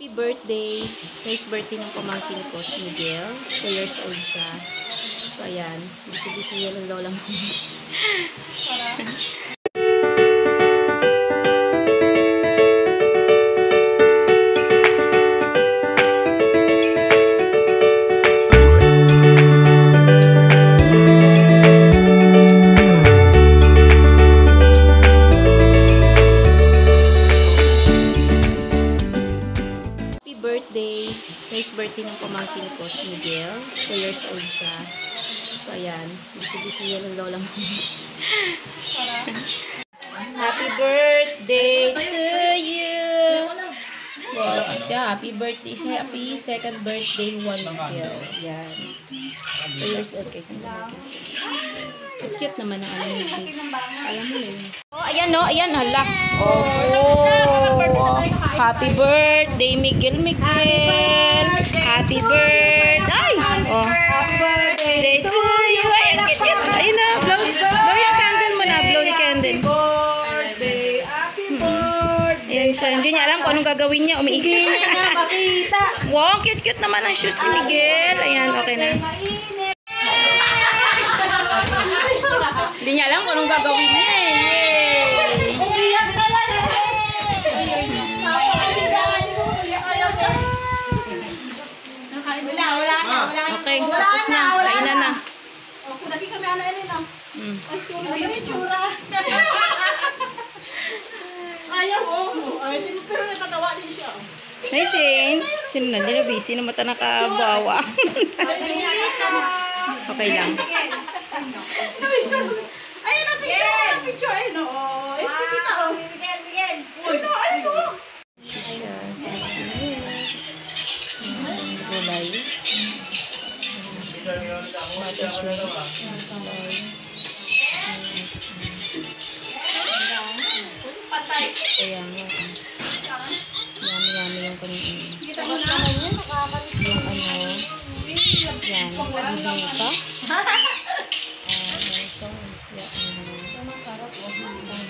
Happy birthday! Today's birthday ng pamangkin ko, si Miguel. 2 years old siya. So, ayan. Busy-busy yan ng lola mo. Today's birthday ng pamangkin ko, si Miguel. 2 years old siya. So, ayan. Busy-busy yan ng lola mo. Happy birthday to you! Yes, yeah, happy birthday. Happy second birthday, one Miguel. Yan. 2 years old kayo. Saan Cute naman ang ano Biggs. Alam mo yun. Oh, ayan no, ayan hala. Oh, happy birthday Miguel Miguel. Happy birthday. Oh, happy birthday to you. Ayan, cute, cute. Ayun na, blow. Blow yung candle mo na, blow yung candle. birthday, happy birthday. Ayan siya. Hindi niya alam kung anong gagawin niya. Umiikot. Makita. Wow, cute cute naman ang shoes ni Miguel. Ayan, okay na. Hindi niya alam kung anong gagawin niya kami ala rin, no? Mm. Ay, ano yung itsura? Ayaw, oh. Ay, pero natatawa din siya. Hey, Shane. Sino na? Hindi na busy na mata nakabawa. okay lang. Ayun na picture, na picture. Ayun, oh. Ayun, si tita, oh. Miguel, Miguel. Ayun, oh, ayun, oh. Siya, sa Mix Mix. Mm, Gulay. Mata shrimp. Gulay. Kaya nga. Yummy, yummy yung kanina. Yung ano. Yan. Ka. Ah, may siyang yan, ano,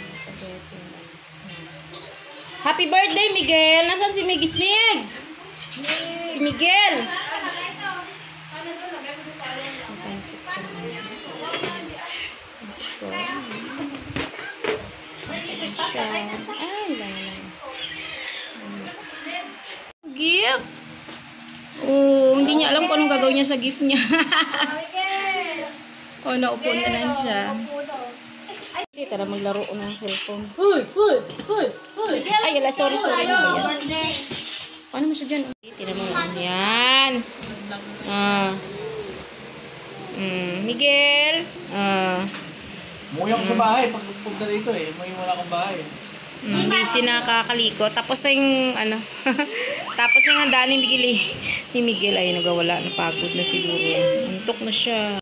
spaghetti. Happy birthday, Miguel! Nasaan si Migis Migs? Si Miguel! Pansip ko. Pansip ko. Ayan siya. Ay, lang lang. Gift! Oh, hindi niya alam kung anong gagawin niya sa gift niya. oh, naupo na lang siya. Kasi tara maglaro ko ng cellphone. Huy, huy, huy, huy. Ay, ala, sorry, sorry. Ano ba yan? Paano mo siya dyan? Tira mo. Yan. Ah. Mm, Miguel. Ah. Umuwi ako sa bahay pag punta dito eh. Umuwi wala akong bahay. Mm, busy na kakaliko. Tapos na yung, ano, tapos na yung handa ni Miguel eh. Ni Miguel ay nagawala. Napagod na siguro. Antok na siya.